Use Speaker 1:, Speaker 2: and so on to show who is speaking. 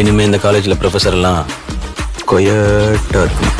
Speaker 1: இனிமே இந்த காலேஜில் ப்ரொஃபஸர்லாம் கொயட்டாக இருக்கும்.